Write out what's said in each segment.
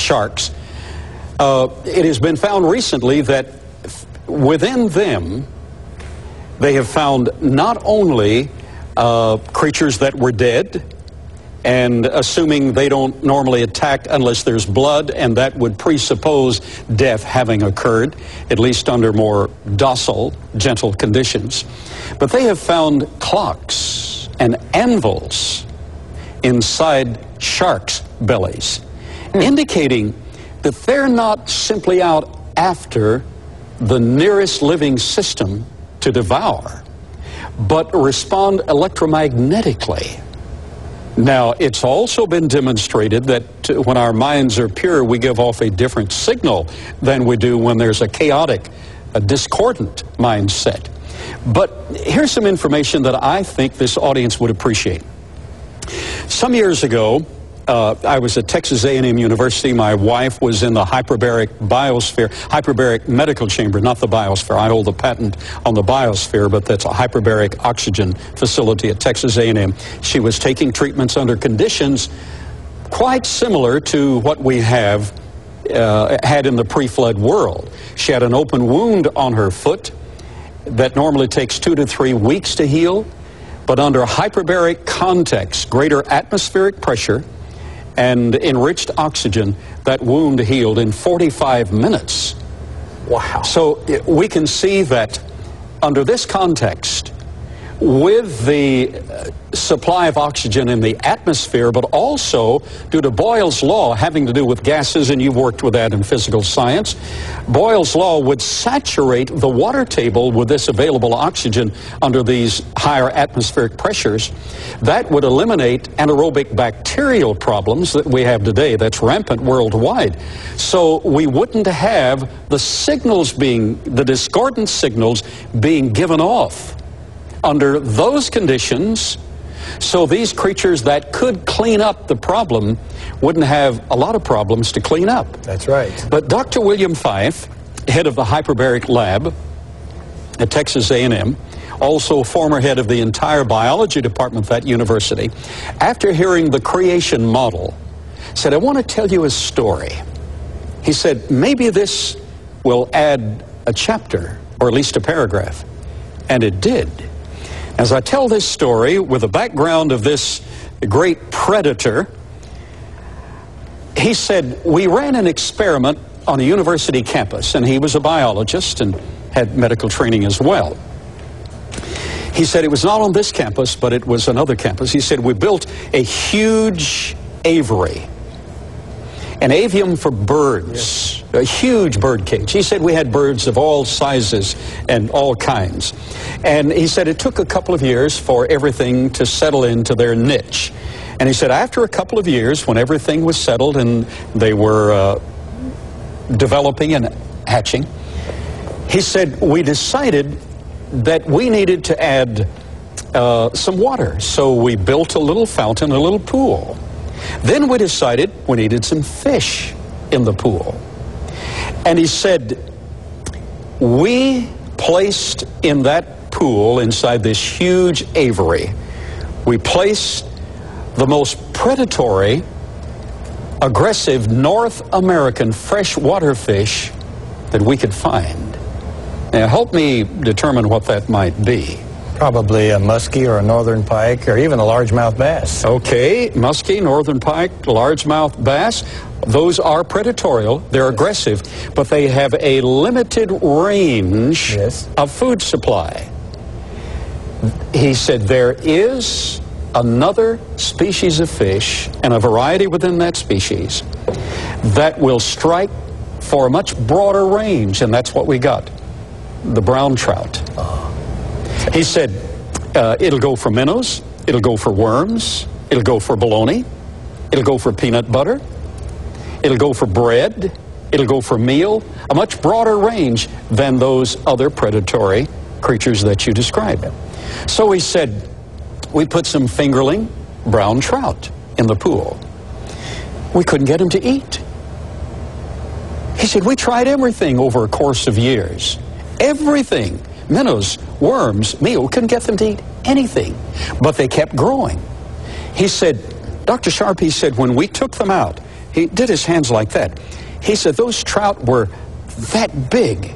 sharks, uh, it has been found recently that within them, they have found not only uh, creatures that were dead, and assuming they don't normally attack unless there's blood, and that would presuppose death having occurred, at least under more docile, gentle conditions. But they have found clocks and anvils inside sharks' bellies. indicating that they're not simply out after the nearest living system to devour, but respond electromagnetically. Now, it's also been demonstrated that when our minds are pure, we give off a different signal than we do when there's a chaotic, a discordant mindset. But here's some information that I think this audience would appreciate. Some years ago, uh, I was at Texas A&M University. My wife was in the hyperbaric biosphere, hyperbaric medical chamber, not the biosphere. I hold the patent on the biosphere, but that's a hyperbaric oxygen facility at Texas A&M. She was taking treatments under conditions quite similar to what we have uh, had in the pre-flood world. She had an open wound on her foot that normally takes two to three weeks to heal, but under hyperbaric context, greater atmospheric pressure, and enriched oxygen, that wound healed in 45 minutes. Wow. So eh, we can see that under this context, with the uh, supply of oxygen in the atmosphere, but also due to Boyle's law having to do with gases, and you've worked with that in physical science, Boyle's law would saturate the water table with this available oxygen under these higher atmospheric pressures. That would eliminate anaerobic bacterial problems that we have today that's rampant worldwide. So we wouldn't have the signals being, the discordant signals being given off under those conditions, so these creatures that could clean up the problem wouldn't have a lot of problems to clean up. That's right. But Dr. William Fife, head of the hyperbaric lab at Texas A&M, also former head of the entire biology department at that university, after hearing the creation model, said, I want to tell you a story. He said, maybe this will add a chapter, or at least a paragraph. And it did. As I tell this story with the background of this great predator, he said, We ran an experiment on a university campus, and he was a biologist and had medical training as well. He said it was not on this campus, but it was another campus. He said, We built a huge aviary an avium for birds, a huge bird cage. He said we had birds of all sizes and all kinds. And he said it took a couple of years for everything to settle into their niche. And he said after a couple of years, when everything was settled and they were uh, developing and hatching, he said we decided that we needed to add uh, some water. So we built a little fountain, a little pool. Then we decided we needed some fish in the pool. And he said, we placed in that pool inside this huge aviary, we placed the most predatory, aggressive North American freshwater fish that we could find. Now, help me determine what that might be. Probably a muskie or a northern pike or even a largemouth bass. Okay, muskie, northern pike, largemouth bass. Those are predatorial, they're aggressive, but they have a limited range yes. of food supply. He said there is another species of fish and a variety within that species that will strike for a much broader range, and that's what we got the brown trout. Oh. He said, uh, it'll go for minnows, it'll go for worms, it'll go for bologna, it'll go for peanut butter, it'll go for bread, it'll go for meal, a much broader range than those other predatory creatures that you described. So he said, we put some fingerling brown trout in the pool. We couldn't get them to eat. He said, we tried everything over a course of years. Everything minnows, worms, meal. Couldn't get them to eat anything. But they kept growing. He said, Dr. Sharp, he said, when we took them out he did his hands like that. He said those trout were that big.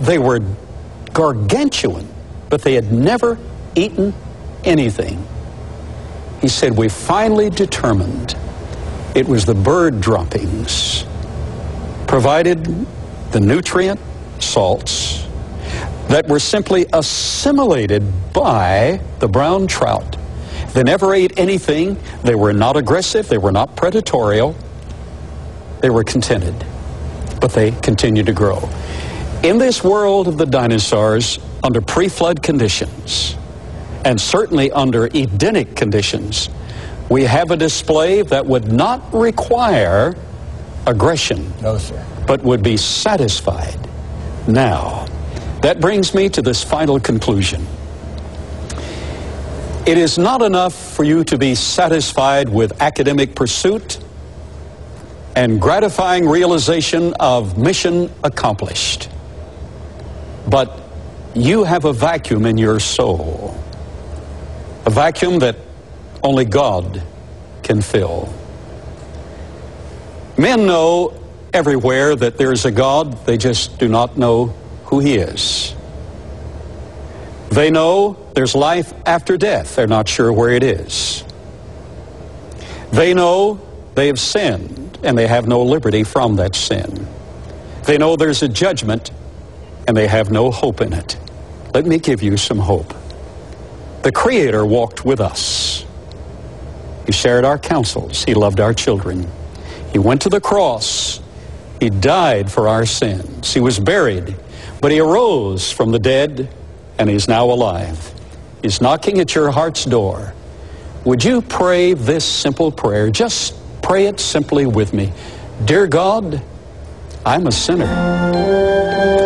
They were gargantuan, but they had never eaten anything. He said, We finally determined it was the bird droppings provided the nutrient salts that were simply assimilated by the brown trout. They never ate anything. They were not aggressive. They were not predatorial. They were contented. But they continued to grow. In this world of the dinosaurs, under pre-flood conditions, and certainly under Edenic conditions, we have a display that would not require aggression. No, sir. But would be satisfied now. That brings me to this final conclusion. It is not enough for you to be satisfied with academic pursuit and gratifying realization of mission accomplished. But you have a vacuum in your soul, a vacuum that only God can fill. Men know everywhere that there is a God, they just do not know who He is. They know there's life after death, they're not sure where it is. They know they have sinned and they have no liberty from that sin. They know there's a judgment and they have no hope in it. Let me give you some hope. The Creator walked with us. He shared our counsels. He loved our children. He went to the cross. He died for our sins. He was buried, but he arose from the dead, and he's now alive. He's knocking at your heart's door. Would you pray this simple prayer? Just pray it simply with me. Dear God, I'm a sinner.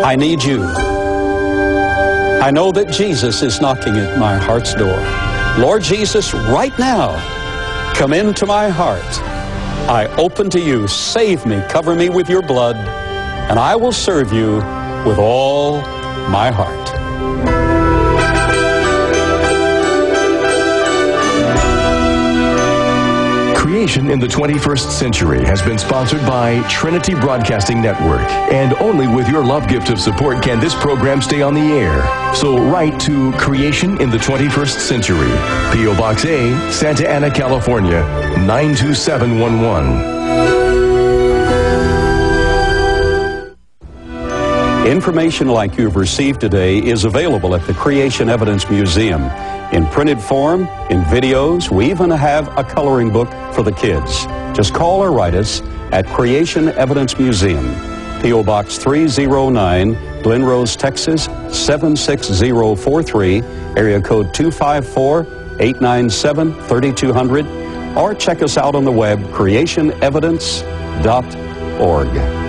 I need you. I know that Jesus is knocking at my heart's door. Lord Jesus, right now, come into my heart. I open to you. Save me. Cover me with your blood. And I will serve you with all my heart. Creation in the 21st Century has been sponsored by Trinity Broadcasting Network. And only with your love gift of support can this program stay on the air. So write to Creation in the 21st Century, P.O. Box A, Santa Ana, California, 92711. Information like you've received today is available at the Creation Evidence Museum in printed form, in videos. We even have a coloring book for the kids. Just call or write us at Creation Evidence Museum, P.O. Box 309, Glen Rose, Texas 76043, area code 254 897 3200, or check us out on the web, creationevidence.org.